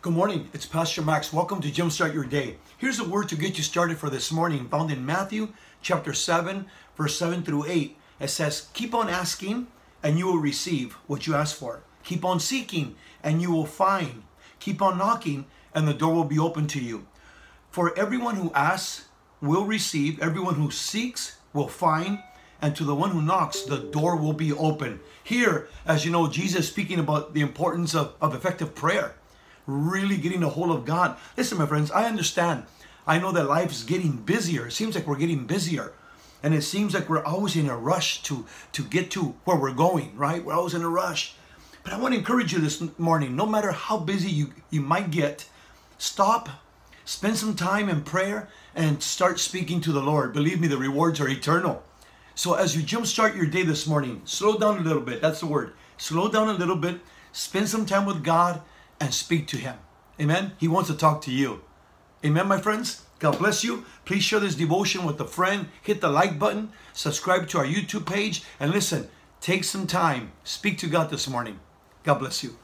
Good morning. It's Pastor Max. Welcome to Jumpstart Your Day. Here's a word to get you started for this morning, found in Matthew chapter 7, verse 7 through 8. It says, Keep on asking, and you will receive what you ask for. Keep on seeking, and you will find. Keep on knocking, and the door will be open to you. For everyone who asks will receive, everyone who seeks will find, and to the one who knocks, the door will be open. Here, as you know, Jesus speaking about the importance of, of effective prayer really getting a hold of God. Listen, my friends, I understand. I know that life's getting busier. It seems like we're getting busier. And it seems like we're always in a rush to, to get to where we're going, right? We're always in a rush. But I want to encourage you this morning, no matter how busy you, you might get, stop, spend some time in prayer, and start speaking to the Lord. Believe me, the rewards are eternal. So as you jumpstart your day this morning, slow down a little bit. That's the word. Slow down a little bit. Spend some time with God and speak to Him. Amen. He wants to talk to you. Amen, my friends. God bless you. Please share this devotion with a friend. Hit the like button. Subscribe to our YouTube page. And listen, take some time. Speak to God this morning. God bless you.